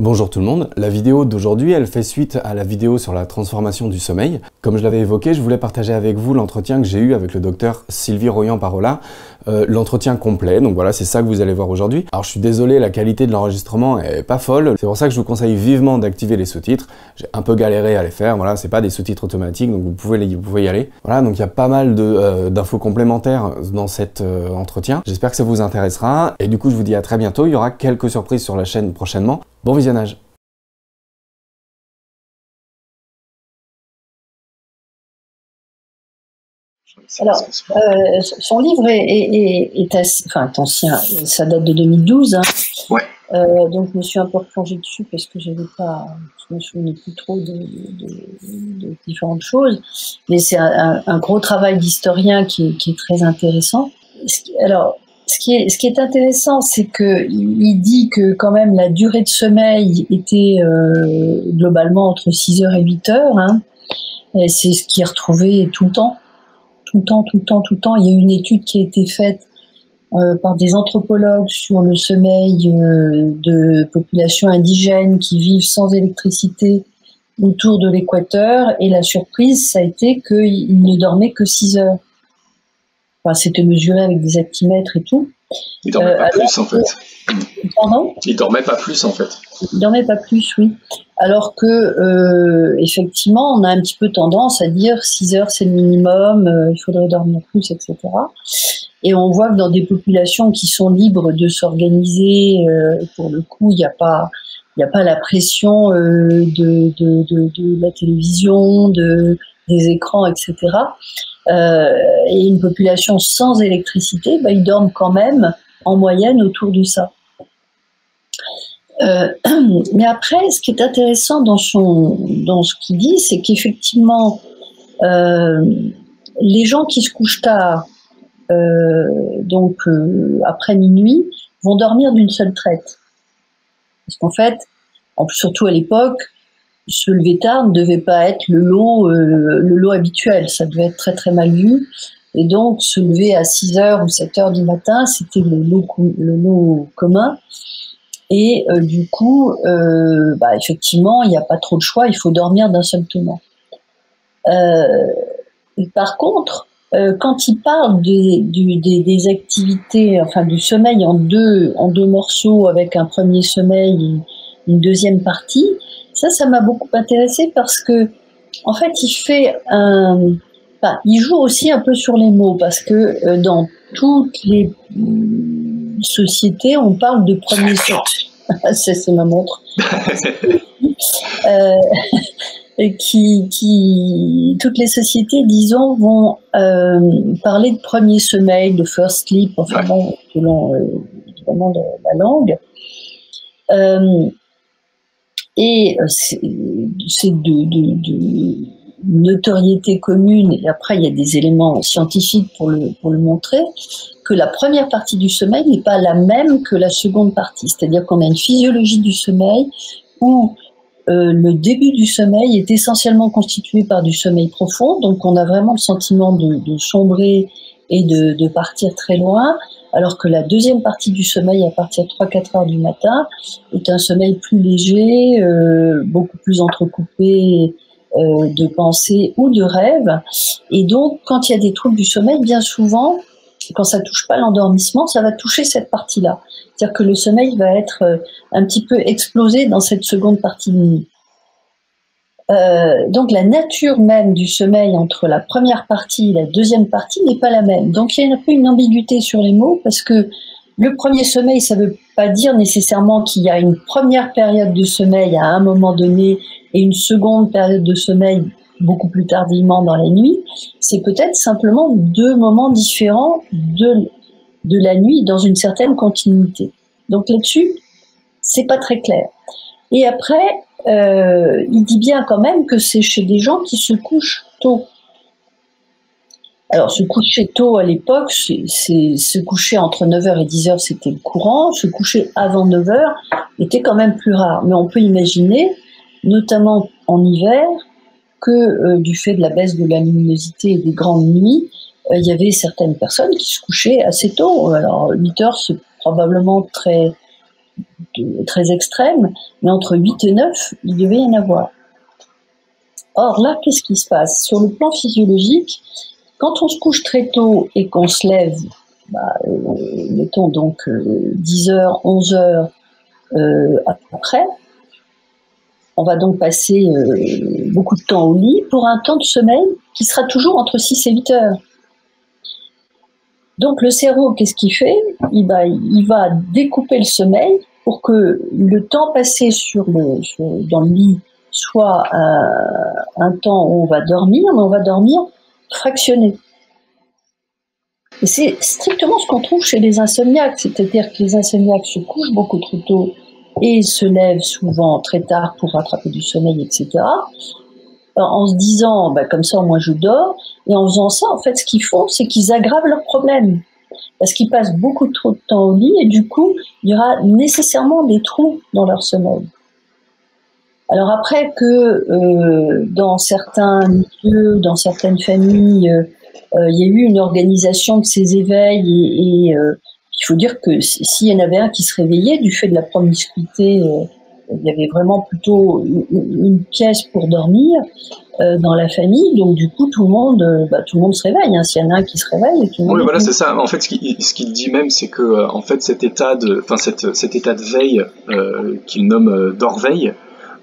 Bonjour tout le monde, la vidéo d'aujourd'hui elle fait suite à la vidéo sur la transformation du sommeil. Comme je l'avais évoqué, je voulais partager avec vous l'entretien que j'ai eu avec le docteur Sylvie Royan-Parola, euh, l'entretien complet, donc voilà c'est ça que vous allez voir aujourd'hui. Alors je suis désolé, la qualité de l'enregistrement est pas folle, c'est pour ça que je vous conseille vivement d'activer les sous-titres. J'ai un peu galéré à les faire, voilà, c'est pas des sous-titres automatiques, donc vous pouvez, vous pouvez y aller. Voilà, donc il y a pas mal euh, d'infos complémentaires dans cet euh, entretien. J'espère que ça vous intéressera, et du coup je vous dis à très bientôt, il y aura quelques surprises sur la chaîne prochainement. Bon visionnage Alors, euh, son livre est, assez, enfin, ancien, ça date de 2012. Hein. Ouais. Euh, donc, je me suis un peu replongée dessus parce que j'avais pas, je me souvenais plus trop de, différentes choses. Mais c'est un, gros travail d'historien qui, qui, est très intéressant. Alors, ce qui est, intéressant, c'est que il dit que quand même la durée de sommeil était euh, globalement entre 6 heures et 8 heures. Hein, et c'est ce qui est retrouvé tout le temps, tout le temps, tout le temps, tout le temps. Il y a une étude qui a été faite euh, par des anthropologues sur le sommeil euh, de populations indigènes qui vivent sans électricité autour de l'équateur. Et la surprise, ça a été qu'ils ne dormaient que 6 heures. Enfin, c'était mesuré avec des actimètres et tout. Il dormait pas euh, plus en fait. Pardon? Il dormait pas plus en fait. Il dormait pas plus, oui. Alors que euh, effectivement, on a un petit peu tendance à dire 6 heures c'est le minimum, euh, il faudrait dormir plus, etc. Et on voit que dans des populations qui sont libres de s'organiser, pour le coup, il n'y a pas il n'y a pas la pression de, de, de, de, la télévision, de, des écrans, etc euh, et une population sans électricité, bah, ils dorment quand même en moyenne autour de ça. Euh, mais après, ce qui est intéressant dans, son, dans ce qu'il dit, c'est qu'effectivement, euh, les gens qui se couchent tard, euh, donc euh, après minuit, vont dormir d'une seule traite. Parce qu'en fait, surtout à l'époque, se lever tard ne devait pas être le lot, euh, le lot habituel. Ça devait être très très mal vu. Et donc, se lever à 6 heures ou 7 heures du matin, c'était le lot, le lot commun. Et euh, du coup, euh, bah, effectivement, il n'y a pas trop de choix, il faut dormir d'un seul tenant. par contre, quand il parle des, des, des, activités, enfin du sommeil en deux, en deux morceaux avec un premier sommeil et une deuxième partie, ça, ça m'a beaucoup intéressé parce que, en fait, il fait un, enfin, il joue aussi un peu sur les mots parce que euh, dans toutes les mm, sociétés, on parle de premier sexe. c'est ma montre. euh, qui, qui, toutes les sociétés, disons, vont euh, parler de premier sommeil, de first sleep, enfin bon, selon évidemment la, la langue. Et euh, c'est de, notoriété commune, et après il y a des éléments scientifiques pour le, pour le montrer, que la première partie du sommeil n'est pas la même que la seconde partie. C'est-à-dire qu'on a une physiologie du sommeil où euh, le début du sommeil est essentiellement constitué par du sommeil profond, donc on a vraiment le sentiment de, sombrer et de, partir très loin, alors que la deuxième partie du sommeil, à partir de 3-4 heures du matin, est un sommeil plus léger, euh, beaucoup plus entrecoupé euh, de pensées ou de rêves. Et donc, quand il y a des troubles du sommeil, bien souvent, quand ça touche pas l'endormissement, ça va toucher cette partie-là. C'est-à-dire que le sommeil va être euh, un petit peu explosé dans cette seconde partie de nuit. Euh, donc la nature même du sommeil entre la première partie et la deuxième partie n'est pas la même. Donc il y a un peu une ambiguïté sur les mots parce que le premier sommeil, ça ne veut pas dire nécessairement qu'il y a une première période de sommeil à un moment donné et une seconde période de sommeil beaucoup plus tardivement dans la nuit. C'est peut-être simplement deux moments différents de, de la nuit dans une certaine continuité. Donc là-dessus, c'est pas très clair. Et après, euh, il dit bien quand même que c'est chez des gens qui se couchent tôt. Alors, se coucher tôt à l'époque, c'est se coucher entre 9h et 10h, c'était le courant. Se coucher avant 9h était quand même plus rare. Mais on peut imaginer, notamment en hiver, que euh, du fait de la baisse de la luminosité et des grandes nuits, euh, il y avait certaines personnes qui se couchaient assez tôt. Alors, 8 h c'est probablement très très extrêmes, mais entre 8 et 9, il devait y en avoir. Or là, qu'est-ce qui se passe? Sur le plan physiologique, quand on se couche très tôt et qu'on se lève, bah, euh, mettons donc 10 heures, 11 heures après, on va donc passer beaucoup de temps au lit pour un temps de sommeil qui sera toujours entre 6 et 8 heures. Donc le cerveau, qu'est-ce qu'il fait? Il va découper le sommeil pour que le temps passé sur le, dans le lit soit un, temps où on va dormir, mais on va dormir fractionné. Et c'est strictement ce qu'on trouve chez les insomniaques, c'est-à-dire que les insomniaques se couchent beaucoup trop tôt et se lèvent souvent très tard pour rattraper du sommeil, etc. En se disant, bah, comme ça, moi je dors, et en faisant ça, en fait, ce qu'ils font, c'est qu'ils aggravent leurs problèmes. Parce qu'ils passent beaucoup trop de temps au lit et du coup, il y aura nécessairement des trous dans leur sommeil. Alors après que euh, dans certains milieux, dans certaines familles, euh, euh, il y a eu une organisation de ces éveils et, il faut dire que s'il y en avait un qui se réveillait du fait de la promiscuité il y avait vraiment plutôt une, pièce pour dormir euh, dans la famille. Donc du coup, tout le monde, euh, bah, tout le monde se réveille. Hein. S'il y en a un qui se réveille, tout le monde. Oui, voilà, c'est ça. En fait, ce qu'il dit même, c'est que euh, en fait, cet état de, enfin, cet état de veille qu'il nomme d'orveille.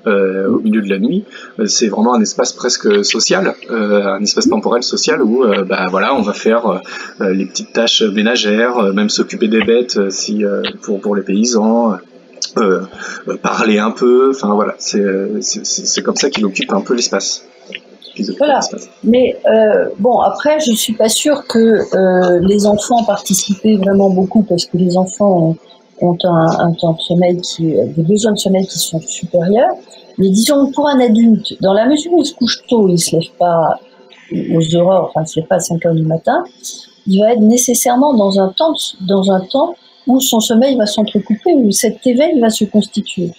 au milieu de la nuit, c'est vraiment un espace presque social, un espace temporel social où, bah voilà, on va faire les petites tâches ménagères, même s'occuper des bêtes si pour pour les paysans, euh, parler un peu. Enfin voilà, c'est comme ça qu'il occupe un peu l'espace. Voilà. Mais euh, bon, après, je suis pas sûre que euh, les enfants participaient vraiment beaucoup parce que les enfants ont, un, temps de sommeil qui, des besoins de sommeil qui sont supérieurs. Mais disons pour un adulte, dans la mesure où il se couche tôt, il se lève pas aux aurores, enfin, il se lève pas à 5 heures du matin, il va être nécessairement dans un temps, dans un temps où son sommeil va s'entrecouper, où cet éveil va se constituer.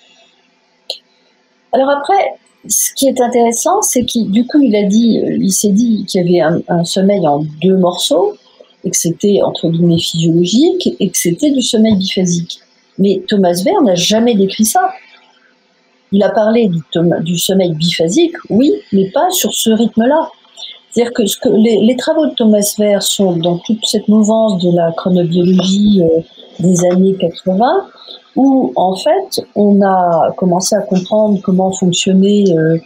Alors après, ce qui est intéressant, c'est qu'il, du coup, il a dit, euh, il s'est dit qu'il y avait un, sommeil en deux morceaux, et que c'était entre guillemets physiologique, et que c'était du sommeil biphasique. Mais Thomas Baer n'a jamais décrit ça. Il a parlé du, sommeil biphasique, oui, mais pas sur ce rythme-là. C'est-à-dire que, les, travaux de Thomas Baer sont dans toute cette mouvance de la chronobiologie, euh, des années 80, où en fait on a commencé à comprendre comment fonctionnaient euh,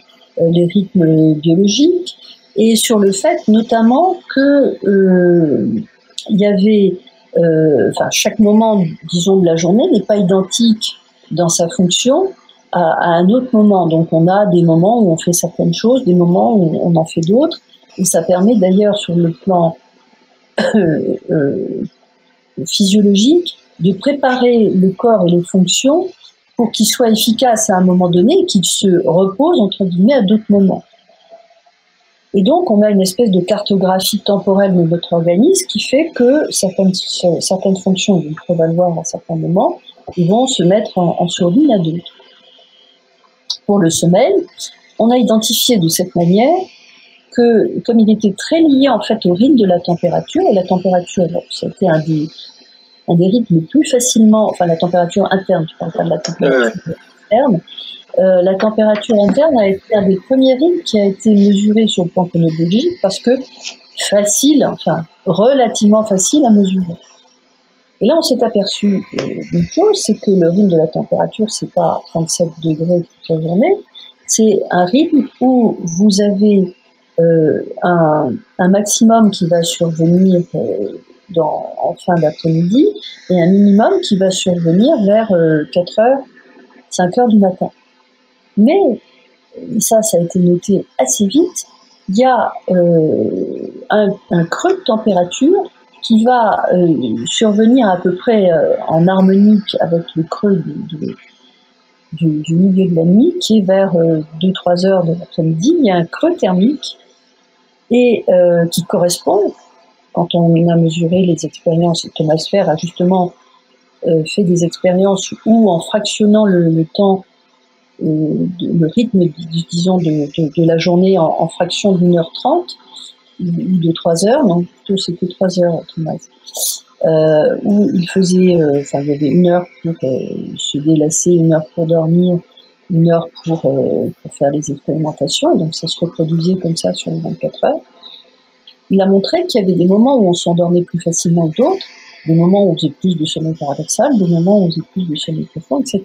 euh, les rythmes biologiques et sur le fait notamment que euh, il y avait, enfin chaque moment, disons de la journée n'est pas identique dans sa fonction à, un autre moment. Donc on a des moments où on fait certaines choses, des moments où on en fait d'autres, et ça permet d'ailleurs sur le plan physiologique de préparer le corps et les fonctions pour qu'il soit efficace à un moment donné et qu'il se repose, entre guillemets, à d'autres moments. Et donc, on a une espèce de cartographie temporelle de notre organisme qui fait que certaines, fonctions vont prévaloir à certains moments vont se mettre en, en à d'autres. Pour le sommeil, on a identifié de cette manière que, comme il était très lié en fait au rythme de la température, et la température, c'était un des, un des rythmes plus facilement, enfin la température interne, je parle pas de la température externe, euh, la température interne a été un des premiers rythmes qui a été mesuré sur le plan chronologique parce que facile, enfin relativement facile à mesurer. Et là, on s'est aperçu d'une chose, c'est que le rythme de la température, c'est pas 37 degrés toute la journée, c'est un rythme où vous avez euh, un, un, maximum qui va survenir euh, en fin d'après-midi et un minimum qui va survenir vers 4 h 5 h du matin. Mais, ça, ça a été noté assez vite, il y a euh, un, creux de température qui va euh, survenir à peu près euh, en harmonique avec le creux du, du, milieu de la nuit, qui est vers 2-3 heures de l'après-midi. Il y a un creux thermique et qui correspond quand on a mesuré les expériences, Thomas Fer a justement euh, fait des expériences où, en fractionnant le, temps, euh, le rythme, disons, de, la journée en, en fraction d'une heure trente, ou de trois heures, non, plutôt c'était trois heures, Thomas, où il faisait, enfin, il y avait une heure pour se délasser, une heure pour dormir, une heure pour, pour faire les expérimentations, donc ça se reproduisait comme ça sur les 24 heures. Il a montré qu'il y avait des moments où on s'endormait plus facilement que d'autres, des moments où on faisait plus de sommeil paradoxal, des moments où on faisait plus de sommeil profond, etc.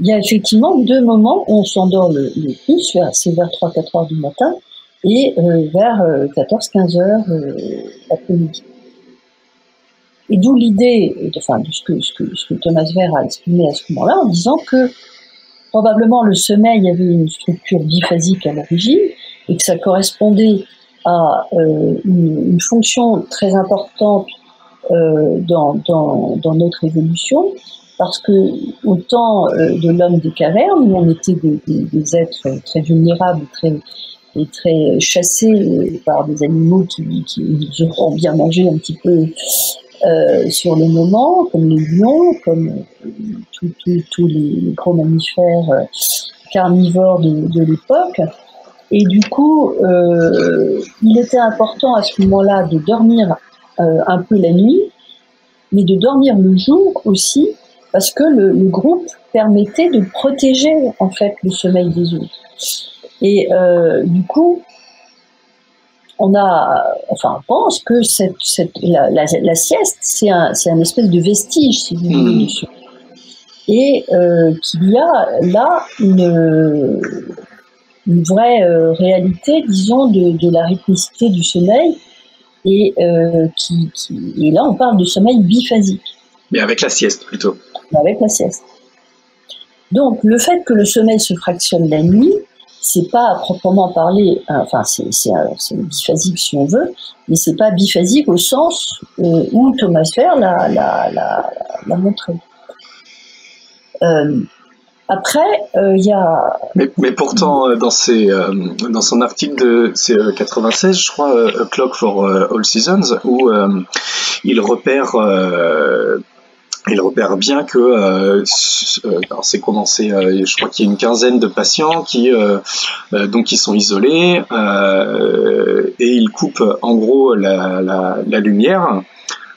Il y a effectivement deux moments où on s'endort le, plus, c'est vers 3-4 heures du matin et euh, vers 14-15 euh, heures euh, l'après-midi. Et d'où l'idée, enfin, de ce que, Thomas Ver a exprimé à ce moment-là, en disant que probablement le sommeil avait une structure biphasique à l'origine et que ça correspondait à euh, une, une, fonction très importante euh, dans, dans, dans, notre évolution, parce que au temps euh, de l'homme des cavernes, on était des, des, des, êtres très vulnérables, très et très chassés par des animaux qui, qui auront bien mangé un petit peu euh, sur le moment, comme les lions, comme tous les gros mammifères carnivores de, de l'époque. Et du coup, euh, il était important à ce moment-là de dormir euh, un peu la nuit, mais de dormir le jour aussi, parce que le, le, groupe permettait de protéger en fait le sommeil des autres. Et euh, du coup, on a, enfin, on pense que cette, cette la, la, la, sieste, c'est un, c'est un espèce de vestige, si vous voulez, mmh. et euh, qu'il y a là une une vraie euh, réalité, disons, de, de, la rythmicité du sommeil. Et, euh, qui, qui, et là, on parle de sommeil biphasique. Mais avec la sieste plutôt. Avec la sieste. Donc, le fait que le sommeil se fractionne la nuit, c'est pas à proprement parler, enfin, c'est biphasique si on veut, mais c'est pas biphasique au sens euh, où Thomas Fer l'a montré. Euh, après, euh, il y a. Mais, pourtant, euh, dans, ses, euh, dans son article de 96, je crois, Clock for All Seasons, où il repère. il repère bien que c'est commencé, je crois qu'il y a une quinzaine de patients qui donc qui sont isolés et il coupe en gros la, la, lumière euh,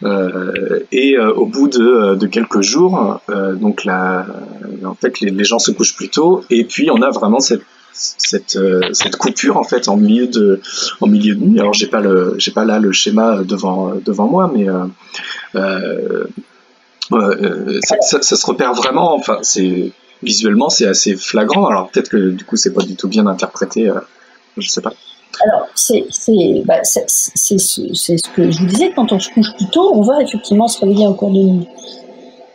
et euh, au bout de, euh, de quelques jours, donc en fait, les, les, gens se couchent plus tôt, et puis on a vraiment cette cette, cette coupure en fait en milieu de en milieu de nuit. Alors j'ai pas le j'ai pas là le schéma devant devant moi, mais euh, euh, ça, ça, ça, se repère vraiment. Enfin, c'est visuellement c'est assez flagrant. Alors peut-être que du coup c'est pas du tout bien interprété. je sais pas. Alors, c'est bah, ce que je vous disais, quand on se couche plus tôt, on va effectivement se réveiller en cours de nuit.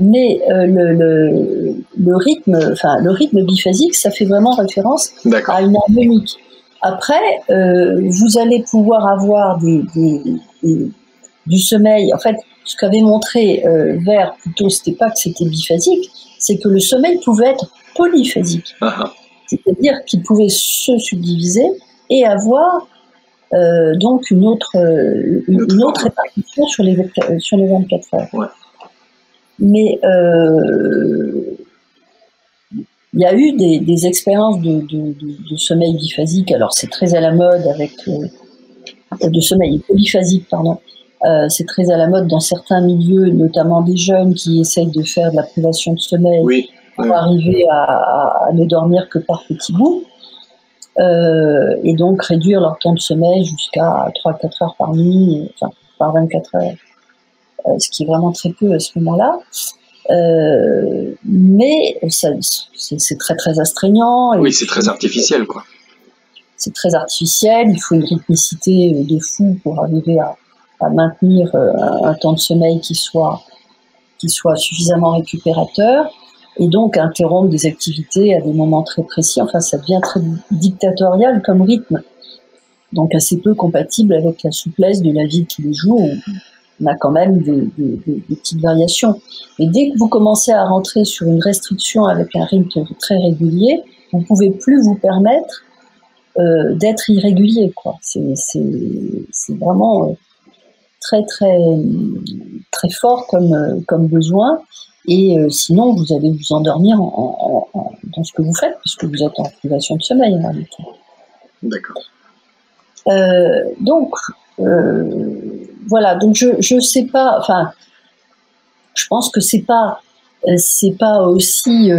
Mais euh, le, le, le, rythme, enfin le rythme biphasique, ça fait vraiment référence à une harmonique. Après, euh, vous allez pouvoir avoir des, des, des, du sommeil. En fait, ce qu'avait montré euh, Vert plutôt, c'était pas que c'était biphasique, c'est que le sommeil pouvait être polyphasique. Uh -huh. C'est-à-dire qu'il pouvait se subdiviser et avoir euh, donc une autre, euh, une autre répartition sur les, sur les 24 heures. Ouais. Mais euh, il y a eu des, des expériences de, de, de, de, sommeil biphasique, alors c'est très à la mode avec euh, de sommeil polyphasique, pardon. Euh, c'est très à la mode dans certains milieux, notamment des jeunes qui essayent de faire de la privation de sommeil oui, pour oui. arriver à, à, ne dormir que par petits bouts euh, et donc réduire leur temps de sommeil jusqu'à 3-4 heures par nuit, enfin par 24 heures, euh, ce qui est vraiment très peu à ce moment-là. Euh, mais c'est très très astreignant. Oui, c'est très artificiel, quoi. C'est très artificiel. Il faut une rythmicité de fou pour arriver à, à maintenir euh, un temps de sommeil qui soit qui soit suffisamment récupérateur et donc interrompre des activités à des moments très précis. Enfin, ça devient très dictatorial comme rythme, donc assez peu compatible avec la souplesse de la vie de tous les jours. On a quand même des, petites variations. Mais dès que vous commencez à rentrer sur une restriction avec un rythme très régulier, vous pouvez plus vous permettre euh, d'être irrégulier. C'est, vraiment euh, très très très fort comme euh, comme besoin. Et euh, sinon, vous allez vous endormir en, en, en, dans ce que vous faites, puisque vous êtes en privation de sommeil en réalité. D'accord. Euh, donc, euh, voilà, donc je je sais pas, enfin, je pense que c'est pas c'est pas aussi,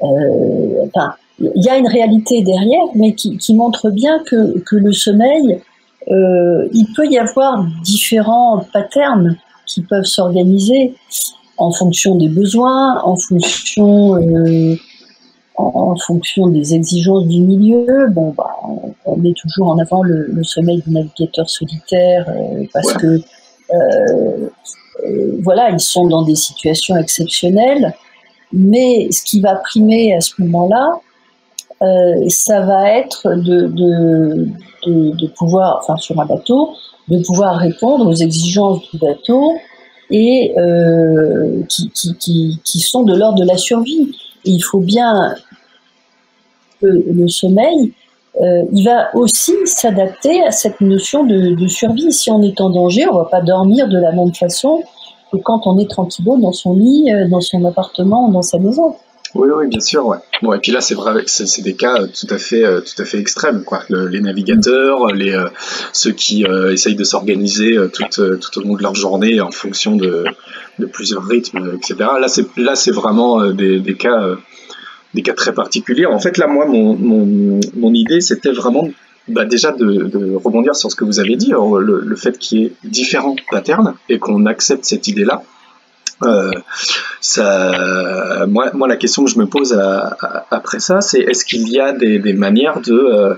enfin, il y a une réalité derrière, mais qui, qui montre bien que que le sommeil, il peut y avoir différents patterns qui peuvent s'organiser en fonction des besoins, en fonction euh, en, fonction des exigences du milieu. Bon, bah, on, met toujours en avant le, le sommeil du navigateur solitaire euh, parce que euh, euh, voilà, ils sont dans des situations exceptionnelles. Mais ce qui va primer à ce moment-là, ça va être de, de, de, de, pouvoir, enfin sur un bateau, de pouvoir répondre aux exigences du bateau et euh, qui, qui, qui, qui, sont de l'ordre de la survie. Il faut bien que le sommeil, euh, il va aussi s'adapter à cette notion de, de, survie. Si on est en danger, on va pas dormir de la même façon que quand on est tranquillement dans son lit, euh, dans son appartement, dans sa maison. Oui, oui, bien sûr. Ouais. Bon, et puis là, c'est vrai, c'est des cas euh, tout à fait, euh, tout à fait extrêmes, quoi. les navigateurs, les euh, ceux qui essayent de s'organiser tout, tout au long de leur journée en fonction de, de plusieurs rythmes, etc. Là, c'est là, c'est vraiment des, des cas, des cas très particuliers. En fait, là, moi, mon, mon, mon idée, c'était vraiment bah déjà de, de, rebondir sur ce que vous avez dit, le, le fait qu'il y ait différents patterns et qu'on accepte cette idée-là. Euh, ça, moi, moi, la question que je me pose à, à, après ça, c'est est-ce qu'il y a des, des manières de, euh,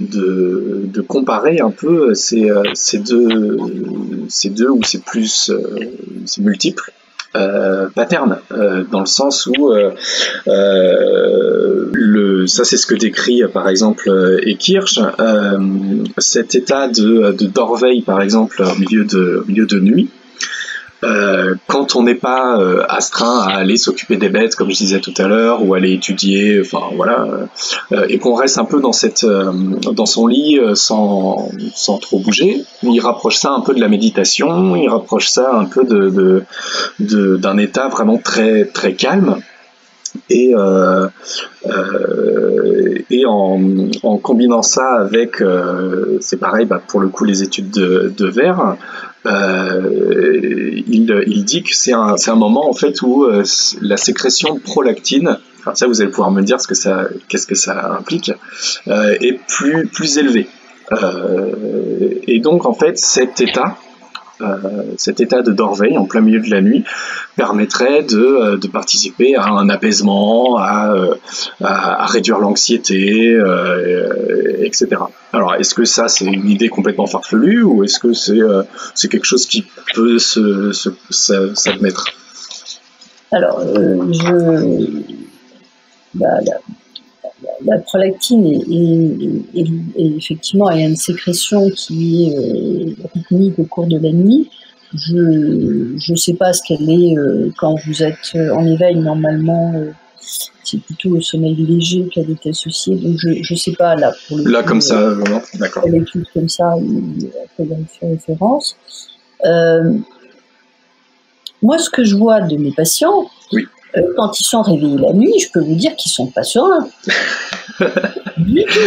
de, de, comparer un peu ces, euh, ces deux, ces deux ou ces plus, ces multiples euh, patterns, euh, dans le sens où euh, le, ça c'est ce que décrit par exemple Ekirch, cet état de, de d'orveille par exemple au milieu de, au milieu de nuit, euh, quand on n'est pas euh, astreint à aller s'occuper des bêtes, comme je disais tout à l'heure, ou aller étudier, enfin voilà, euh, et qu'on reste un peu dans cette, dans son lit sans, sans trop bouger, il rapproche ça un peu de la méditation, il rapproche ça un peu de, de, d'un état vraiment très très calme. Et, euh, euh, et en, en, combinant ça avec, euh, c'est pareil, bah, pour le coup les études de, de verre, euh, il, il, dit que c'est un, un, moment en fait où euh, la sécrétion de prolactine, enfin ça vous allez pouvoir me dire ce que ça, qu'est-ce que ça implique, est plus plus élevé. et donc en fait cet état, cet état de dorveille en plein milieu de la nuit permettrait de, de participer à un apaisement, à, à, à réduire l'anxiété, etc. Alors, est-ce que ça, c'est une idée complètement farfelue ou est-ce que c'est euh, quelque chose qui peut se, se, s'admettre? Alors, euh, je, bah, la, prolactine est, est, est, effectivement une sécrétion qui est euh, rythmique au cours de la nuit. Je ne sais pas ce qu'elle est euh, quand vous êtes en éveil normalement c'est plutôt au sommeil léger qu'elle est associée. Donc je ne sais pas là pour le Là comme ça, euh, d'accord. Elle est toute comme ça, il fait référence. Euh, moi, ce que je vois de mes patients, euh, quand ils sont réveillés la nuit, je peux vous dire qu'ils sont pas sereins. du tout.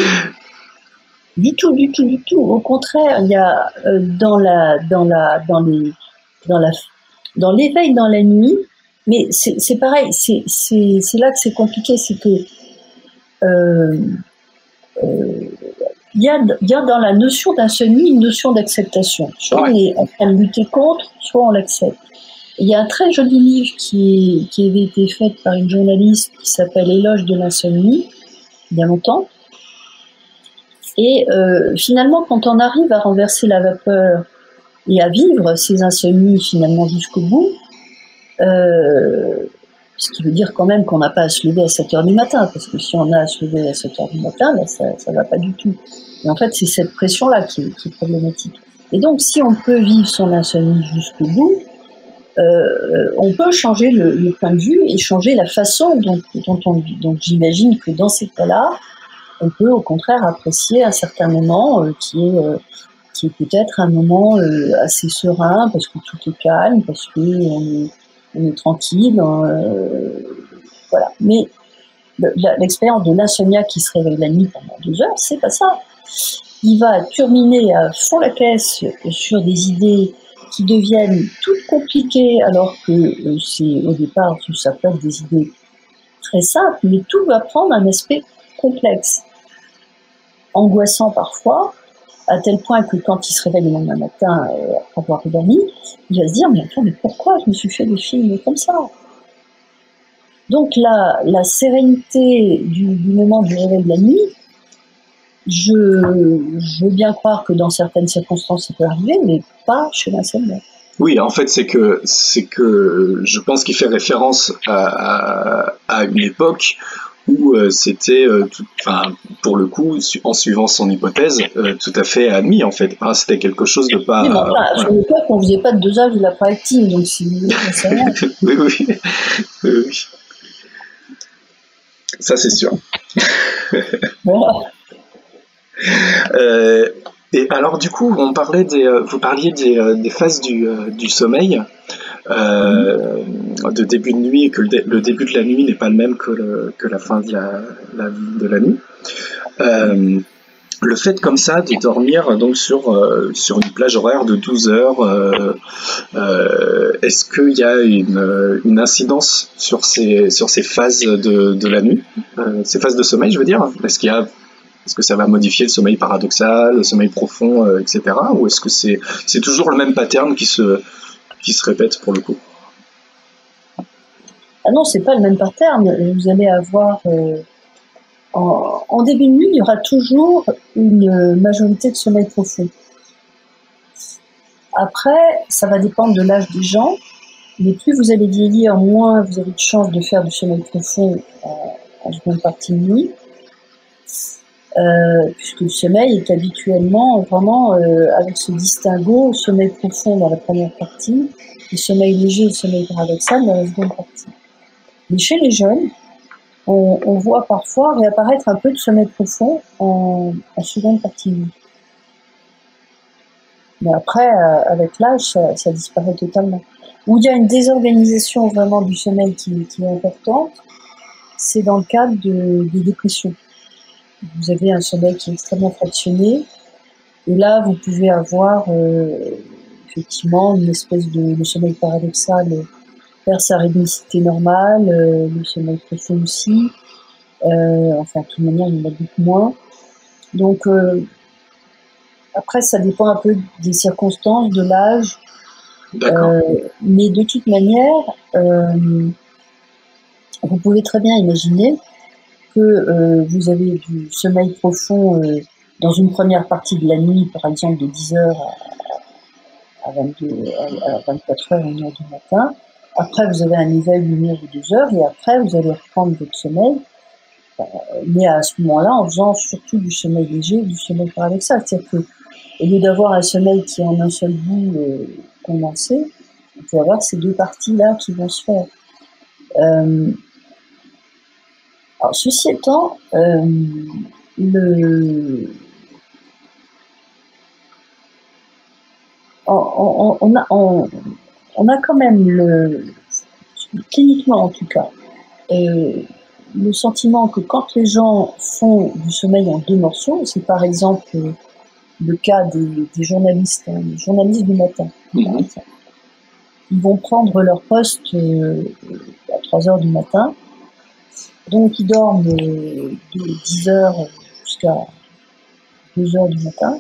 Du tout, du tout, du tout. Au contraire, il y a euh, dans la, dans la, dans les, dans la, dans l'éveil dans la nuit, mais c'est pareil, c'est là que c'est compliqué, c'est que euh, euh, il y, a, y, a, dans la notion d'insomnie une notion d'acceptation. Soit on est en train de lutter contre, soit on l'accepte. Il y a un très joli livre qui, avait été fait par une journaliste qui s'appelle Éloge de l'insomnie, il y a longtemps. Et euh, finalement, quand on arrive à renverser la vapeur et à vivre ces insomnies finalement jusqu'au bout, euh, ce qui veut dire quand même qu'on n'a pas à se lever à 7 heures du matin, parce que si on a à se lever à 7 heures du matin, là, ça ne va pas du tout. Et en fait, c'est cette pression-là qui, est problématique. Et donc, si on peut vivre son insomnie jusqu'au bout, euh, on peut changer le, point de vue et changer la façon dont, on vit. Donc, j'imagine que dans ces cas-là, on peut au contraire apprécier un certain moment euh, qui est euh, est peut-être un moment assez serein parce que tout est calme, parce que on est est tranquille, euh, voilà. Mais l'expérience de l'insomnia qui se réveille la nuit pendant deux heures, c'est pas ça. il va terminer à fond la caisse sur des idées qui deviennent toutes compliquées alors que euh, c'est au départ ça peut être des idées très simples, mais tout va prendre un aspect complexe, angoissant parfois, à tel point que quand il se réveille le lendemain matin euh, après avoir dormi, il va se dire mais mais pourquoi je me suis fait des films comme ça? Donc la, la sérénité du moment du réveil de la nuit je, veux bien croire que dans certaines circonstances ça peut arriver, mais pas chez l'insomniaque. Oui, en fait, c'est que c'est que je pense qu'il fait référence à, à, une époque où euh, c'était, euh, enfin, pour le coup, en suivant son hypothèse, euh, tout à fait admis en fait. c'était quelque chose de pas. Mais enfin, à l'époque, on faisait pas de dosage de la proactine, donc si vous voulez, oui, oui, oui, oui. Ça, c'est sûr. voilà. Euh, et alors du coup, on parlait des, euh, vous parliez des, euh, phases du, sommeil, euh, de début de nuit, et que le, début de la nuit n'est pas le même que, la fin de la, nuit. Le fait comme ça de dormir donc sur, sur une plage horaire de 12 heures, est-ce qu'il y a une, une, incidence sur ces, sur ces phases de, de la nuit, ces phases de sommeil, je veux dire? Est-ce qu'il y a est-ce que ça va modifier le sommeil paradoxal, le sommeil profond, euh, etc. Ou est-ce que c'est c'est toujours le même pattern qui se qui se répète pour le coup? Ah non, c'est pas le même pattern. Vous allez avoir euh, en, début de nuit, il y aura toujours une majorité de sommeil profond. Après, ça va dépendre de l'âge des gens, mais plus vous allez vieillir, moins vous avez de chances de faire du sommeil profond en, en seconde partie de nuit. Euh, puisque le sommeil est habituellement vraiment euh, avec ce distinguo, sommeil profond dans la première partie, le sommeil léger et sommeil paradoxal dans la seconde partie. Mais chez les jeunes, on, on voit parfois réapparaître un peu de sommeil profond en, en seconde partie. Mais après, euh, avec l'âge, ça, ça, disparaît totalement. Où il y a une désorganisation vraiment du sommeil qui, qui est importante, c'est dans le cadre de, des dépressions vous avez un sommeil qui est extrêmement fractionné. Et là, vous pouvez avoir euh, effectivement une espèce de, de, sommeil paradoxal vers sa rythmicité normale, euh, le sommeil profond aussi. Euh, enfin, de toute manière, il y en a beaucoup moins. Donc, euh, après, ça dépend un peu des circonstances, de l'âge. Euh, mais de toute manière, euh, vous pouvez très bien imaginer que euh, vous avez du sommeil profond euh, dans une première partie de la nuit, par exemple de 10 heures à, 22, à 24 heures, 1 heure du matin. Après, vous avez un éveil d'une heure ou deux heures, et après, vous allez reprendre votre sommeil, euh, mais à ce moment-là, en faisant surtout du sommeil léger, du sommeil paradoxal. C'est-à-dire que, au lieu d'avoir un sommeil qui est en un seul bout condensé, vous pouvez avoir ces deux parties-là qui vont se faire. Alors, ceci étant, euh, le... on, on, a, on, on, a, quand même, le, cliniquement en tout cas, euh, le sentiment que quand les gens font du sommeil en deux morceaux, c'est par exemple le cas des, des journalistes, hein, les journalistes du matin, mmh. ils vont prendre leur poste euh, à 3 heures du matin, donc ils dorment de 10 heures jusqu'à 2 heures du matin.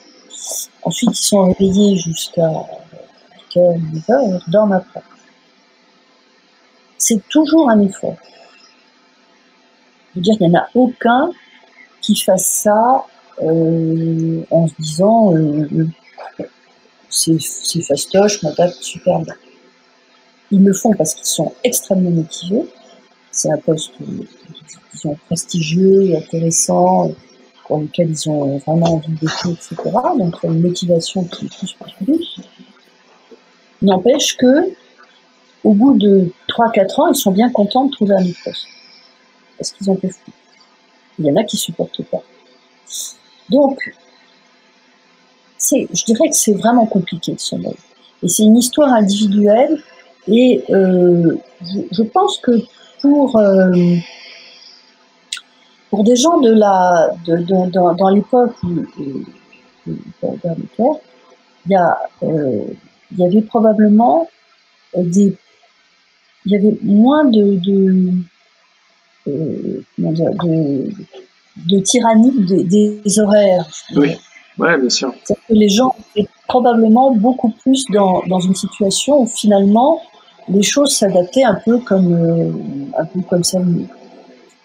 Ensuite, ils sont réveillés jusqu'à 9 heures et ils dorment après. C'est toujours un effort. Je veux dire qu'il n'y en a aucun qui fasse ça euh, en se disant euh, c'est fastoche, je m'adapte super bien. Ils le font parce qu'ils sont extrêmement motivés. C'est un poste sont prestigieux et intéressants, pour lesquels ils ont vraiment envie d'être, etc. Donc, il y a une motivation qui est plus plus. N'empêche que, au bout de 3-4 ans, ils sont bien contents de trouver un autre poste. Parce qu'ils ont fait fou. Il y en a qui supportent pas. Donc, je dirais que c'est vraiment compliqué le sommeil. Et c'est une histoire individuelle. Et euh, je, pense que pour euh, pour des gens de la, de, de, dans, dans l'époque où, il y, a, euh, il y avait probablement des, il y avait moins de, de, euh, de tyrannie des, horaires. Oui, ouais, bien sûr. Que les gens étaient probablement beaucoup plus dans, dans une situation où finalement les choses s'adaptaient un peu comme euh, un peu comme ça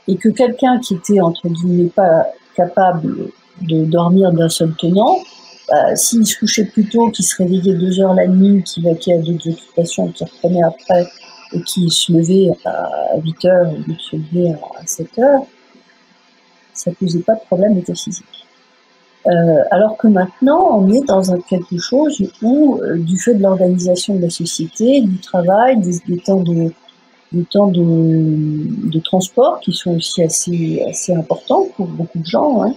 et que quelqu'un qui était entre guillemets pas capable de dormir d'un seul tenant, bah, s'il se couchait plus tôt, qu'il se réveillait deux heures la nuit, qu'il vaquait à d'autres occupations, qu'il reprenait après, et qu'il se levait à 8 heures de se lever à 7 heures, ça posait pas de problème métaphysique. Euh, alors que maintenant, on est dans un quelque chose où, euh, du fait de l'organisation de la société, du travail, des, temps de des temps de, de, transport qui sont aussi assez assez importants pour beaucoup de gens, hein,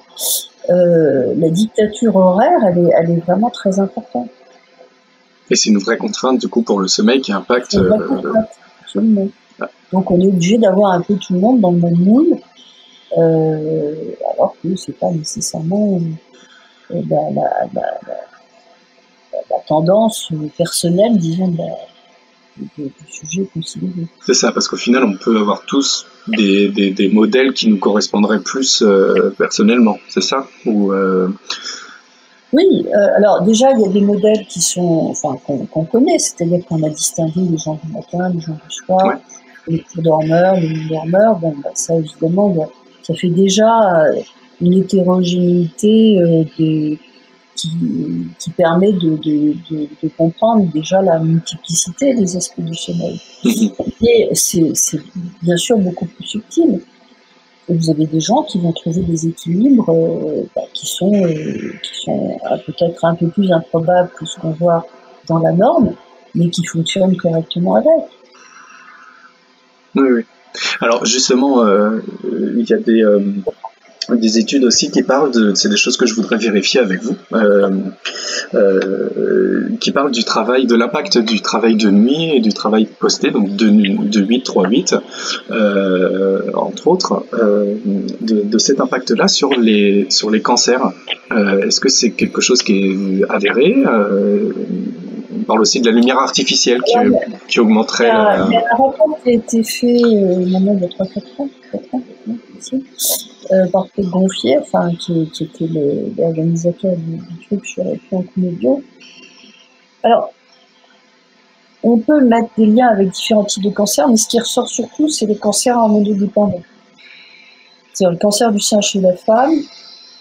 euh, la dictature horaire, elle est, elle est vraiment très importante. Et c'est une vraie contrainte du coup pour le sommeil qui impacte. Euh, absolument. Donc on est obligé d'avoir un peu tout le monde dans le même moule, euh, alors que c'est pas nécessairement la, la, la, la, tendance personnelle, disons, de du sujet considéré. C'est ça, parce qu'au final, on peut avoir tous des, des, des modèles qui nous correspondraient plus euh, personnellement, c'est ça? Ou, euh... Oui, euh, alors déjà, il y a des modèles qui sont, enfin, qu'on connaît, c'est-à-dire qu'on a distingué les gens du matin, les gens du soir, les cours dormeurs, les dormeurs. Bon, bah, ça, évidemment, ça fait déjà une hétérogénéité euh, des, qui, qui permet de, de, de, de, comprendre déjà la multiplicité des aspects du sommeil. Et c'est bien sûr beaucoup plus subtil. Et vous avez des gens qui vont trouver des équilibres euh, bah, qui sont, euh, qui sont euh, peut-être un peu plus improbables que ce qu'on voit dans la norme, mais qui fonctionnent correctement avec. Oui, oui. Alors justement, euh, il y a des, des études aussi qui parlent de, c'est des choses que je voudrais vérifier avec vous, euh, euh, qui parlent du travail, de l'impact du travail de nuit et du travail posté, donc de, de 8, 3, 8, euh, entre autres, euh, de, de, cet impact-là sur les, sur les cancers. Euh, est-ce que c'est quelque chose qui est avéré euh, on parle aussi de la lumière artificielle qui, qui augmenterait. Il y a, il y a été fait euh, maintenant il y a 3-4 ans, 4 ans ici, euh, par Claude Gonfier, qui, était l'organisateur du, truc sur les plans bio. Alors, on peut mettre des liens avec différents types de cancers, mais ce qui ressort surtout, c'est les cancers hormonodépendants. C'est-à-dire le cancer du sein chez la femme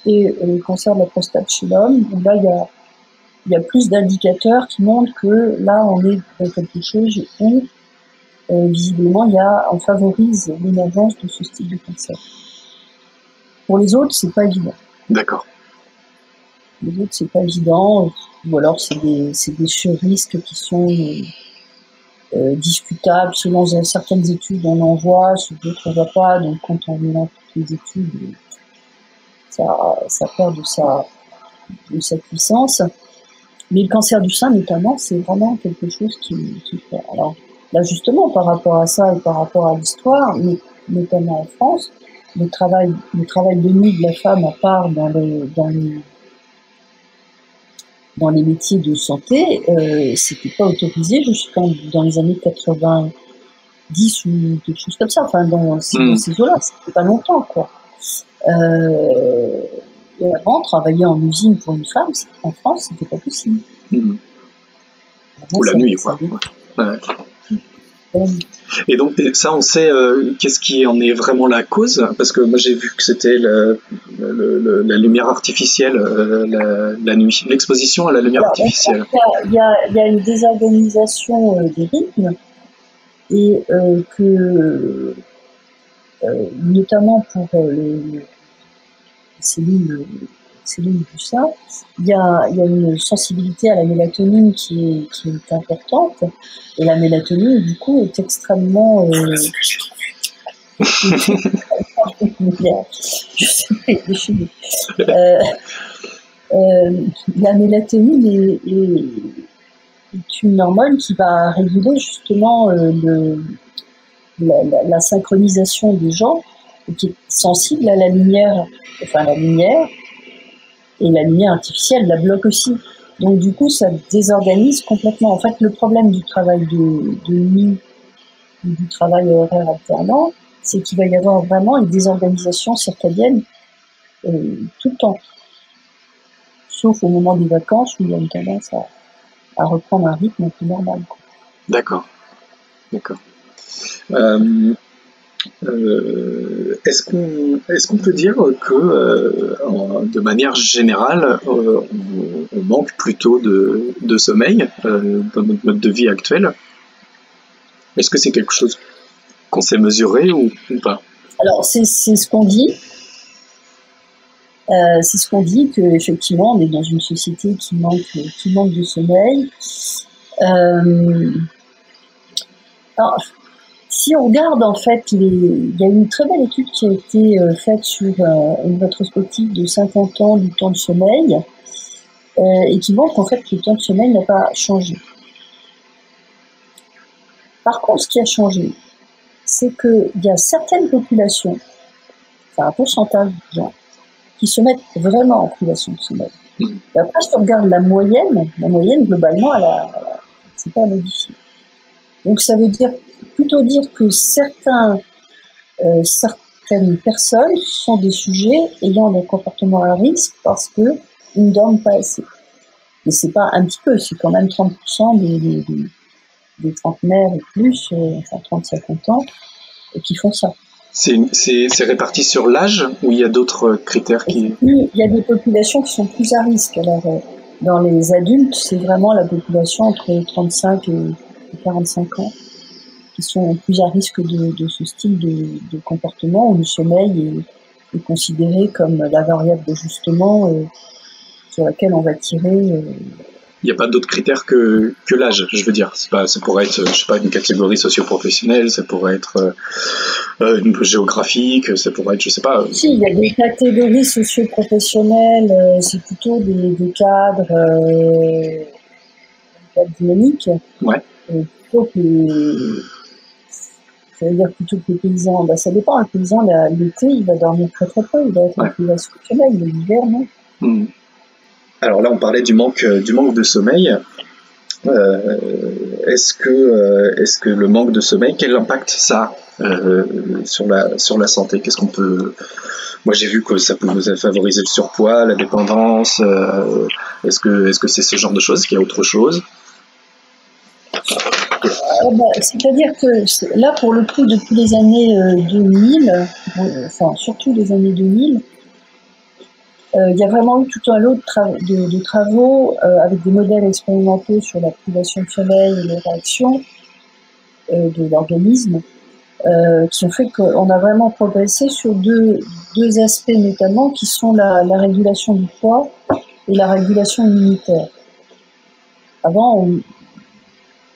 et euh, le cancer de la prostate chez l'homme. Là, il y a, plus d'indicateurs qui montrent que là, on est dans quelque chose où, euh, visiblement, on favorise l'émergence de ce style de cancer. Pour les autres, c'est pas évident. D'accord. Les autres, c'est pas évident, ou alors c'est des, des sur-risques qui sont euh, discutables selon certaines études, on en voit, sur d'autres on voit pas, donc quand on mélange toutes les études, ça, ça perd de sa, de sa puissance. Mais le cancer du sein, notamment, c'est vraiment quelque chose qui, qui fait. Alors, là, justement, par rapport à ça et par rapport à l'histoire, notamment en France, le travail, le travail de nuit de la femme, à part dans les, dans les, dans les métiers de santé, euh, c'était pas autorisé jusqu'en dans les années 90 ou quelque chose comme ça. Enfin, dans, ces, mm. ces eaux-là, c'était pas longtemps, quoi. Euh, et avant, travailler en usine pour une femme, en France, c'était pas possible. Mmh. Ou la nuit, quoi. Ouais. Et donc ça, on sait euh, qu'est-ce qui en est vraiment la cause, parce que moi j'ai vu que c'était la, lumière artificielle euh, la, la, nuit, l'exposition à la lumière Alors, artificielle. Il y, a une désorganisation euh, des rythmes et que notamment pour les cellules cellules du sein, il y, a, il y a une sensibilité à la mélatonine qui est, qui est importante. Et la mélatonine, du coup, est extrêmement. Euh... euh, euh, la mélatonine est, est, est, une hormone qui va réguler justement euh, le, la, la, la, synchronisation des gens et qui est sensible à la lumière, enfin la lumière, Et la lumière artificielle la bloque aussi. Donc du coup, ça désorganise complètement. En fait, le problème du travail de, nuit du travail horaire alternant, c'est qu'il va y avoir vraiment une désorganisation circadienne euh, tout le temps. Sauf au moment des vacances où il y a une tendance à, à reprendre un rythme plus normal. D'accord. D'accord. Euh, euh, est-ce qu'on peut dire que, euh, de manière générale, euh, on, manque plutôt de, sommeil dans notre mode de vie actuel? Est-ce que c'est quelque chose qu'on sait mesurer ou, pas? Alors, c'est ce qu'on dit. c'est ce qu'on dit qu'effectivement, on est dans une société qui manque, qui manque de sommeil. alors, si on regarde en fait, les... il y a une très belle étude qui a été euh, faite sur euh, une rétrospective de 50 ans du temps de sommeil euh, et qui montre qu'en fait le temps de sommeil n'a pas changé. Par contre, ce qui a changé, c'est qu'il y a certaines populations, enfin un pourcentage de gens, qui se mettent vraiment en privation de sommeil. Et après, si on regarde la moyenne, la moyenne globalement, elle a, c'est pas modifié. Donc ça veut dire plutôt dire que certains, euh, certaines personnes sont des sujets ayant des comportements à risque parce que ne dorment pas assez. Mais c'est pas un petit peu, c'est quand même 30% des, des, des, trentenaires et plus, euh, enfin 30-50 ans, qui font ça. C'est réparti sur l'âge ou il y a d'autres critères qui... Il y a des populations qui sont plus à risque. Alors, euh, dans les adultes, c'est vraiment la population entre 35 et 45 ans qui sont plus à risque de, ce style de, comportement où le sommeil est, considéré comme la variable d'ajustement euh, sur laquelle on va tirer. Euh, il n'y a pas d'autres critères que, que l'âge, je veux dire. Pas, ça pourrait être, je sais pas, une catégorie socio-professionnelle, ça pourrait être euh, une géographique, ça pourrait être, je sais pas. Si, il y a des catégories socio-professionnelles, c'est plutôt des, des cadres, dynamiques. Ouais. Plutôt que ça veut dire plutôt que les paysans, bah, ça dépend. Un paysan, l'été, il va dormir très très peu, il va être un peu sommeil, mais l'hiver, non. Hmm. Alors là, on parlait du manque, euh, du manque de sommeil. Euh, est-ce que, euh, est-ce que le manque de sommeil, quel impact ça a sur la sur la santé? Qu'est-ce qu'on peut moi, j'ai vu que ça pouvait favoriser le surpoids, la dépendance. est-ce que est-ce que c'est ce genre de choses qu'il y a autre chose? C'est-à-dire que là, pour le coup, depuis les années 2000, euh, enfin surtout les années 2000, euh, il y a vraiment eu tout un lot de, travaux euh, avec des modèles expérimentaux sur la privation de sommeil et les réactions de l'organisme qui ont fait qu'on a vraiment progressé sur deux, deux aspects notamment qui sont la, la, régulation du poids et la régulation immunitaire. Avant, on,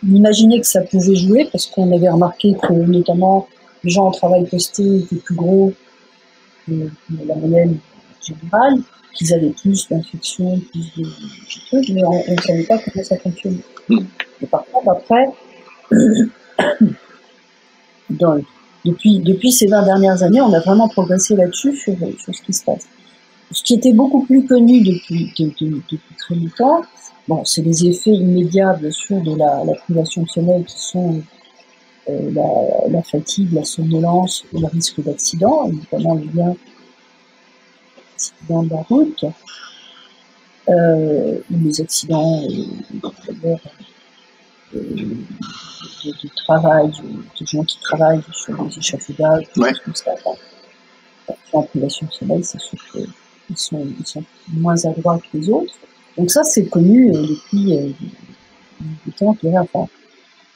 on imaginait que ça pouvait jouer parce qu'on avait remarqué que notamment les gens en travail posté étaient plus gros que, la moyenne générale, qu'ils avaient plus d'infections, plus de, trucs, mais on ne savait pas comment ça fonctionnait. Et par contre, après, depuis, depuis ces 20 dernières années, on a vraiment progressé là-dessus sur, ce qui se passe. Ce qui était beaucoup plus connu depuis, depuis très longtemps, Bon, c'est les effets immédiats, bien sûr, de la, privation de sommeil qui sont euh, la, fatigue, la somnolence le risque d'accident, notamment le lien accident de la route, euh, les accidents euh, euh, de, travail, de, gens qui travaillent sur les échafaudages, comme ça. En privation de sommeil, c'est sûr sont, ils sont moins adroits que les autres. Donc ça, c'est connu euh, depuis, euh, euh,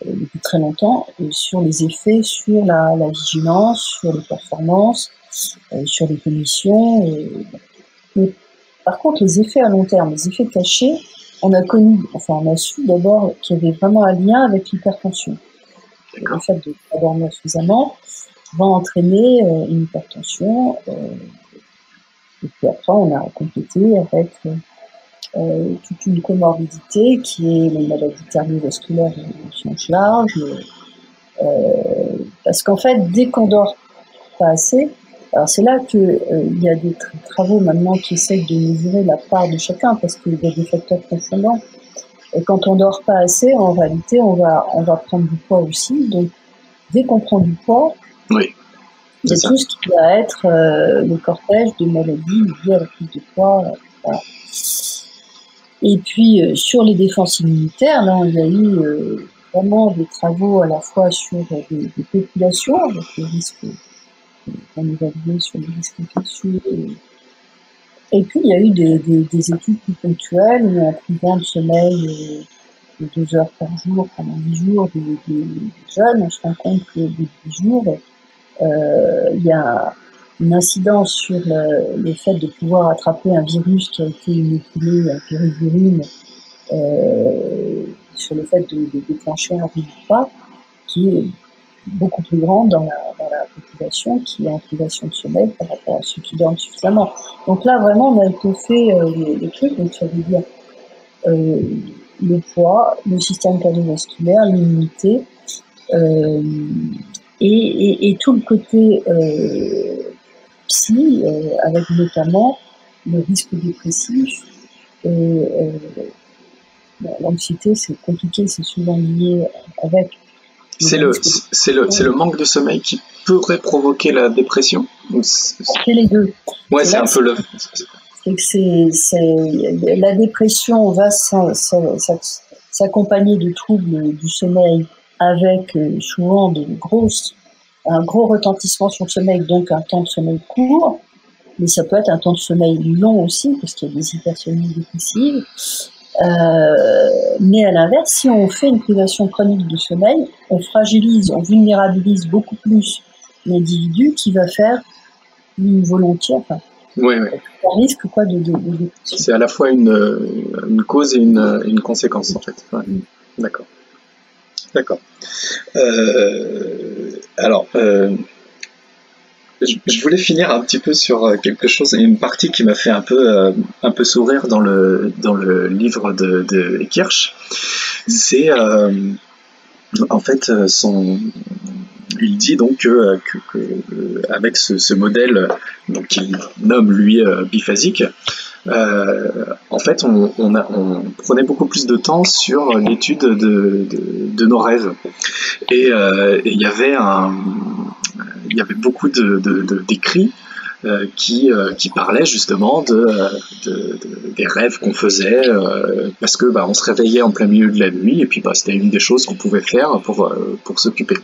depuis très longtemps, sur les effets sur la, vigilance, sur les performances, sur les commissions. Mais par contre, les effets à long terme, les effets cachés, on a connu, enfin on a su d'abord qu'il y avait vraiment un lien avec l'hypertension. Le fait de pas dormir suffisamment va entraîner une hypertension. et puis après, on a complété avec euh, toute une comorbidité qui est les maladies cardiovasculaires au sens large. Euh, parce qu'en fait, dès qu'on dort pas assez, Alors c'est là qu'il euh, y a des travaux maintenant qui essayent de mesurer la part de chacun parce qu'il y a des facteurs confondants. Et quand on dort pas assez, en réalité, on va, on va prendre du poids aussi. Donc, dès qu'on prend du poids, oui, c'est tout ce qui va être euh, le cortège de maladies liées à la prise de poids. Et puis, euh, sur les défenses immunitaires, là, il y a eu euh, vraiment des travaux à la fois sur des, populations, avec les risques qu'on évaluait sur les risques infectieux. Et, puis, il y a eu des, des, études plus ponctuelles où, en privant de sommeil de deux heures par jour pendant dix jours des, jeunes, on se rend compte que des dix jours, euh, il y a une incidence sur le, fait de pouvoir attraper un virus qui a été inoculé, un périvirine, euh, sur le fait de, déclencher un virus pas, qui est beaucoup plus grande dans la, population qui est en privation de sommeil par rapport à ceux qui dorment suffisamment. Donc là, vraiment, on a étoffé euh, les, les, trucs, donc ça veut dire euh, le poids, le système cardiovasculaire, l'immunité, euh, et, et, tout le côté euh, avec notamment le risque dépressif. Euh, L'anxiété, c'est compliqué, c'est souvent lié avec. C'est le, c'est le, le manque de sommeil qui pourrait provoquer la dépression C'est les deux. Ouais, c'est un peu le. C'est, c'est, la dépression va s'accompagner de troubles du sommeil avec euh, souvent de grosses, un gros retentissement sur le sommeil, donc un temps de sommeil court, mais ça peut être un temps de sommeil long aussi, parce qu'il y a des hypersomnies dépressives. Euh, mais à l'inverse, si on fait une privation chronique de sommeil, on fragilise, on vulnérabilise beaucoup plus l'individu qui va faire une volonté, enfin, oui, oui. un risque quoi de, de, C'est à la fois une, une cause et une, une conséquence en fait. Ouais. Mm. D'accord. D'accord. Euh, alors, euh, je, voulais finir un petit peu sur euh, quelque chose, une partie qui m'a fait un peu, un peu sourire dans le, dans le livre de, de Kirsch. C'est en fait son. Il dit donc que, avec ce, modèle donc qu'il nomme lui biphasique, euh, en fait, on, prenait beaucoup plus de temps sur l'étude de, nos rêves. Euh, et il y avait un, il y avait beaucoup d'écrits euh, qui, qui parlaient justement de, des rêves qu'on faisait parce que bah, on se réveillait en plein milieu de la nuit et puis bah, c'était une des choses qu'on pouvait faire pour, s'occuper.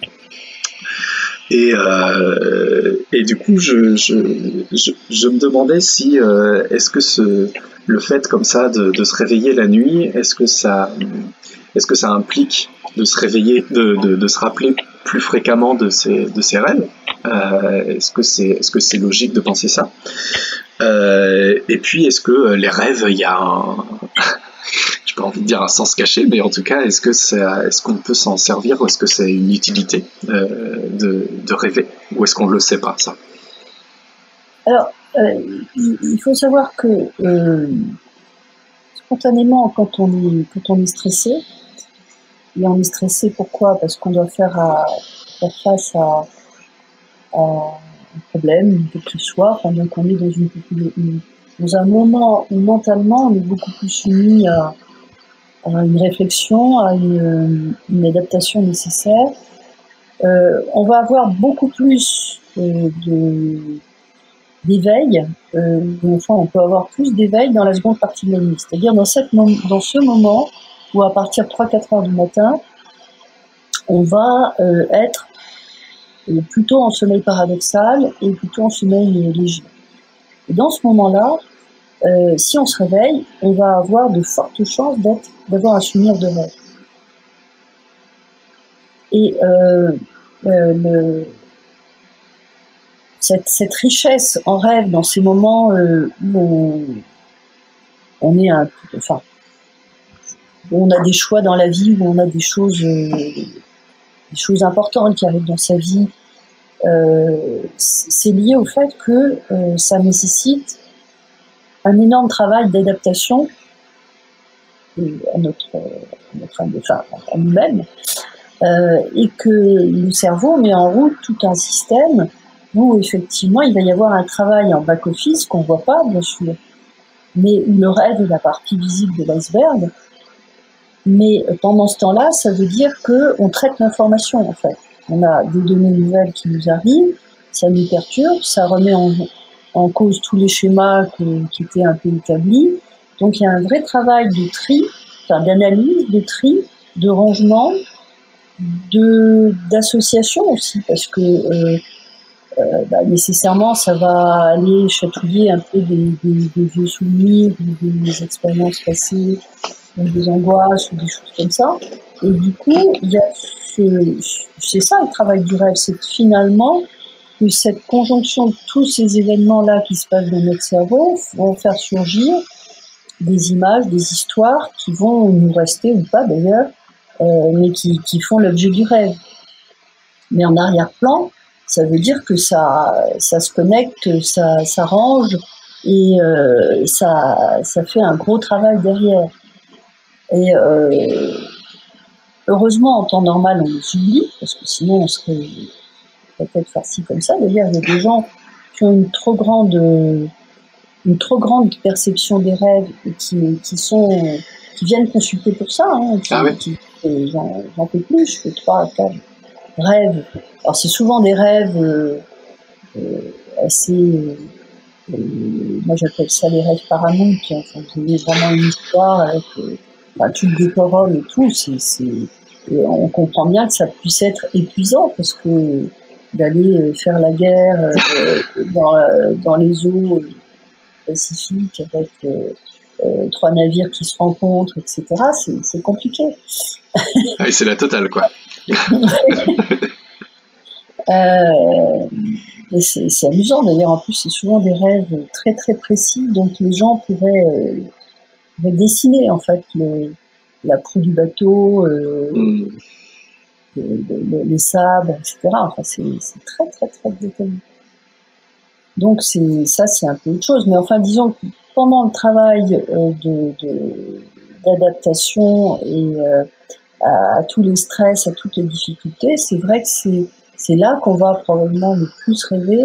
Et, euh, du coup, je, je, me demandais si euh, est-ce que ce, le fait comme ça de, se réveiller la nuit, est-ce que ça, implique de se réveiller, de, se rappeler plus fréquemment de ses, rêves? Euh, Est-ce que c'est, logique de penser ça? Euh, Et puis, est-ce que les rêves, il y a un j'ai pas envie de dire un sens caché, mais en tout cas, est-ce qu'on peut s'en servir ou est-ce que c'est une utilité euh, de, de, rêver? Ou est-ce qu'on le sait pas ça? Alors, euh, il faut savoir que euh, spontanément, quand on est quand on est stressé, et on est stressé pourquoi? Parce qu'on doit faire, à, faire face à, à, un problème, quel que soit. Enfin, donc on est dans une, une dans un moment où mentalement on est beaucoup plus soumis à, une réflexion, à une, adaptation nécessaire. Euh, on va avoir beaucoup plus euh, d'éveil, euh, enfin on peut avoir plus d'éveil dans la seconde partie de la nuit, c'est-à-dire dans, cette, dans ce moment où à partir de 3-4 heures du matin, on va euh, être plutôt en sommeil paradoxal et plutôt en sommeil léger. Et dans ce moment-là, euh, si on se réveille, on va avoir de fortes chances d'avoir un souvenir de rêve. Et euh, euh, le, cette, richesse en rêve dans ces moments où on, est un, enfin, où on a des choix dans la vie, où on a des choses, des choses importantes qui arrivent dans sa vie, c'est lié au fait que ça nécessite un énorme travail d'adaptation à notre, à à nous-mêmes, euh, et que le cerveau met en route tout un système où effectivement il va y avoir un travail en back-office qu'on voit pas, bien sûr, mais où le rêve est la partie visible de l'iceberg. Mais pendant ce temps-là, ça veut dire qu'on traite l'information en fait. On a des données nouvelles qui nous arrivent, ça nous perturbe, ça remet en, cause tous les schémas qui étaient un peu établis. Donc il y a un vrai travail de tri, enfin d'analyse, de tri, de rangement, de d'association aussi, parce que euh, bah, nécessairement ça va aller chatouiller un peu des, des, des vieux souvenirs, des, expériences passées, des angoisses ou des choses comme ça. Et du coup, il y a c'est ça le travail du rêve, c'est finalement que cette conjonction de tous ces événements-là qui se passent dans notre cerveau vont faire surgir des images, des histoires qui vont nous rester ou pas d'ailleurs, euh, mais qui, qui font l'objet du rêve. Mais en arrière-plan, ça veut dire que ça, ça se connecte, ça s'arrange et euh, ça, ça fait un gros travail derrière. Et euh, heureusement, en temps normal, on les oublie, parce que sinon on serait peut-être farci comme ça. D'ailleurs, il y a des gens qui ont une trop grande, une trop grande perception des rêves et qui, qui sont, qui viennent consulter pour ça. Hein, ah oui. J'en peux plus, je fais trois, quatre rêves. Alors c'est souvent des rêves euh, euh assez, euh, euh, moi j'appelle ça les rêves paranoïques. Enfin, vous vraiment une histoire avec euh, enfin, tout le décorum et tout. C'est, c'est, on comprend bien que ça puisse être épuisant parce que d'aller faire la guerre dans, dans les eaux pacifiques avec euh, trois navires qui se rencontrent, etc. C'est compliqué. ah, c'est la totale, quoi. euh, c'est amusant d'ailleurs, en plus c'est souvent des rêves très très précis, donc les gens pourraient, euh, dessiner en fait le, la proue du bateau, euh, mm. les sabres, etc. Enfin c'est très très très détaillé. Donc ça c'est un peu autre chose, mais enfin disons que pendant le travail euh, d'adaptation et euh, à, tous les stress, à toutes les difficultés, c'est vrai que c'est c'est là qu'on va probablement le plus rêver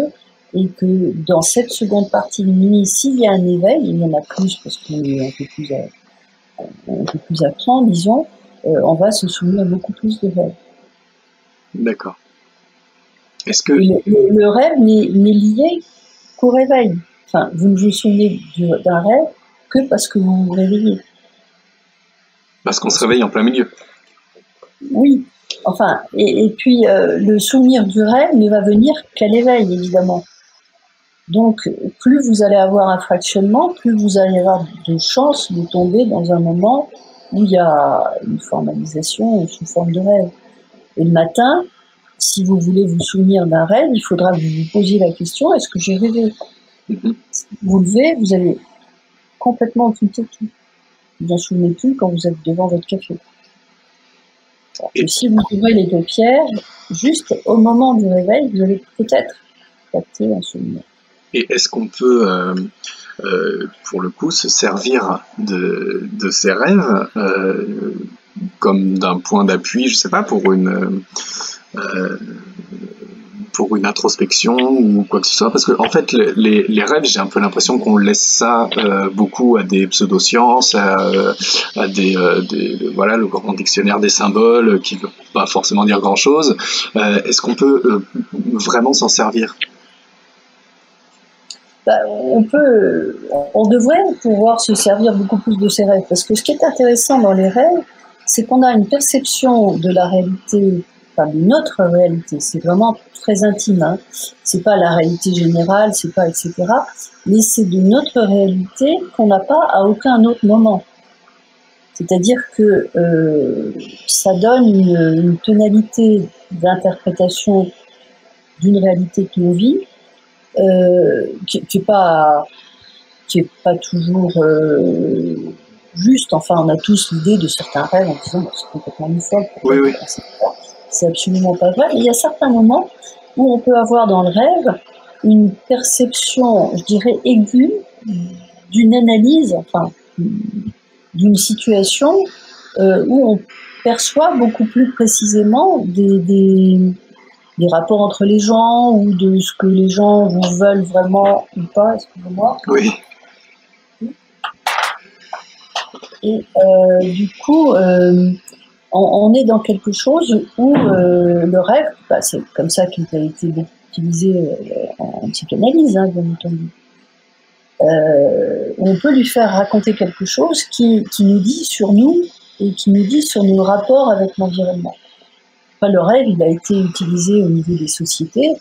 et que dans cette seconde partie de nuit, s'il y a un éveil, il y en a plus parce qu'on est un peu plus à, un peu plus à temps, disons, euh, on va se souvenir beaucoup plus de rêves. D'accord. Est-ce que le, le rêve n'est lié qu'au réveil. Enfin, vous ne vous souvenez d'un rêve que parce que vous vous réveillez. Parce qu'on se réveille en plein milieu. Oui. Enfin, et, puis euh, le souvenir du rêve ne va venir qu'à l'éveil, évidemment. Donc, plus vous allez avoir un fractionnement, plus vous allez avoir de chances de tomber dans un moment où il y a une formalisation sous forme de rêve. Et le matin, si vous voulez vous souvenir d'un rêve, il faudra vous poser la question est-ce que j'ai rêvé? Vous levez, vous allez complètement occulter tout. Vous n'en souvenez plus quand vous êtes devant votre café. Et si vous ouvrez les deux pierres, juste au moment du réveil, vous allez peut-être capter un souvenir. Et est-ce qu'on peut, euh, euh, pour le coup, se servir de, de ces rêves euh, comme d'un point d'appui, je sais pas, pour une pour une introspection ou quoi que ce soit parce que en fait les, rêves j'ai un peu l'impression qu'on laisse ça euh, beaucoup à des pseudosciences à, à des, euh, des, voilà le grand dictionnaire des symboles qui veut pas forcément dire grand chose euh, est-ce qu'on peut euh, vraiment s'en servir? Bah, on peut on devrait pouvoir se servir beaucoup plus de ces rêves parce que ce qui est intéressant dans les rêves c'est qu'on a une perception de la réalité de notre réalité c'est vraiment très intime. Hein. C'est pas la réalité générale, c'est pas etc. Mais c'est de notre réalité qu'on n'a pas à aucun autre moment. C'est-à-dire que euh, ça donne une, tonalité d'interprétation d'une réalité que l'on vit euh, qui, qui est pas qui est pas toujours euh, juste. Enfin, on a tous l'idée de certains rêves en disant bah, c'est complètement une Oui, oui. C'est absolument pas vrai. il y a certains moments où on peut avoir dans le rêve une perception, je dirais, aiguë d'une analyse, enfin, d'une situation euh, où on perçoit beaucoup plus précisément des, des, des rapports entre les gens ou de ce que les gens vous veulent vraiment ou pas, excusez-moi. Oui. Et euh, du coup, euh, on, est dans quelque chose où euh, le rêve, bah, c'est comme ça qu'il a été utilisé en psychanalyse, hein, bien entendu. on peut lui faire raconter quelque chose qui, qui, nous dit sur nous et qui nous dit sur nos rapports avec l'environnement. Enfin, le rêve, il a été utilisé au niveau des sociétés,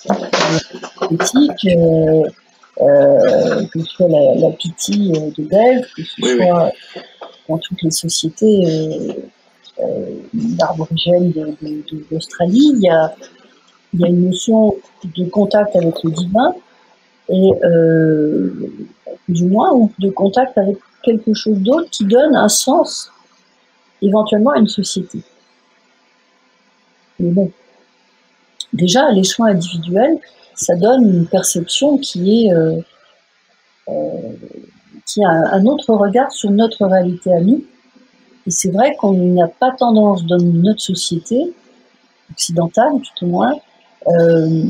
politiques, euh, euh, que ce soit la, la pitié de Delphes, que ce soit dans toutes les sociétés euh, aborigènes d'Australie. il, y a, une notion de contact avec le divin, et euh, du moins, de contact avec quelque chose d'autre qui donne un sens éventuellement à une société. Mais bon, déjà, les soins individuels, ça donne une perception qui est euh, qui a un autre regard sur notre réalité à nous. Et c'est vrai qu'on n'a pas tendance dans notre société occidentale, tout au moins, euh,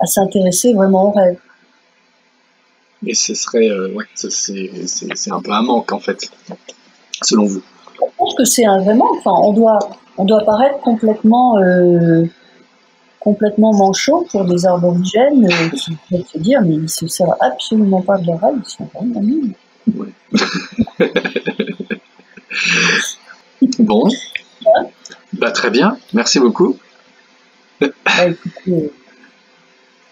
à s'intéresser vraiment au rêve. Et ce serait, ouais, c'est un peu un manque en fait, selon vous. Je pense que c'est un vraiment. Enfin, on doit, on doit paraître complètement, euh, complètement manchot pour des aborigènes euh, qui peuvent se dire, mais ils se servent absolument pas de leur rêve, ils sont vraiment nuls. bon. Bah, très bien, merci beaucoup. Bah, écoutez,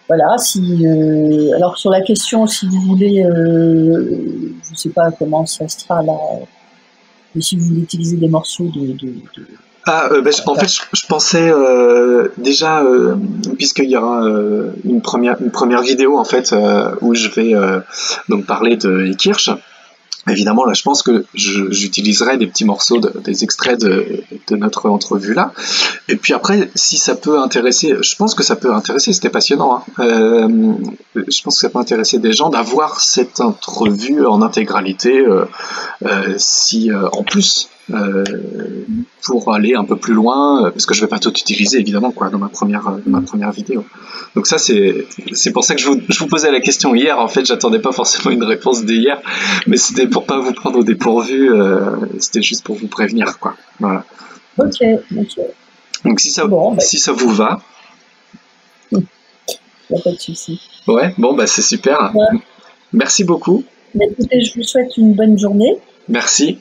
voilà, si euh, alors sur la question, si vous voulez, je ne sais pas comment ça sera là, mais si vous voulez utiliser des morceaux de, de ah, euh, ben, en fait, je, pensais euh, déjà, euh, puisqu'il y aura une première une première vidéo en fait où je vais donc parler de Kirsch. Évidemment, là, je pense que j'utiliserai des petits morceaux, des extraits de, notre entrevue là. Et puis après, si ça peut intéresser, je pense que ça peut intéresser, c'était passionnant. Hein. je pense que ça peut intéresser des gens d'avoir cette entrevue en intégralité, si en plus euh, pour aller un peu plus loin, euh, parce que je vais pas tout utiliser évidemment quoi dans ma première euh, ma première vidéo. Donc ça c'est c'est pour ça que je vous, je vous posais la question hier. En fait, j'attendais pas forcément une réponse d'hier, mais c'était pour pas vous prendre au dépourvu. c'était juste pour vous prévenir quoi. Voilà. Ok, ok. Donc si ça bah. si ça vous va. A pas de souci. Ouais, bon bah c'est super. Merci beaucoup. Écoutez, je vous souhaite une bonne journée. Merci.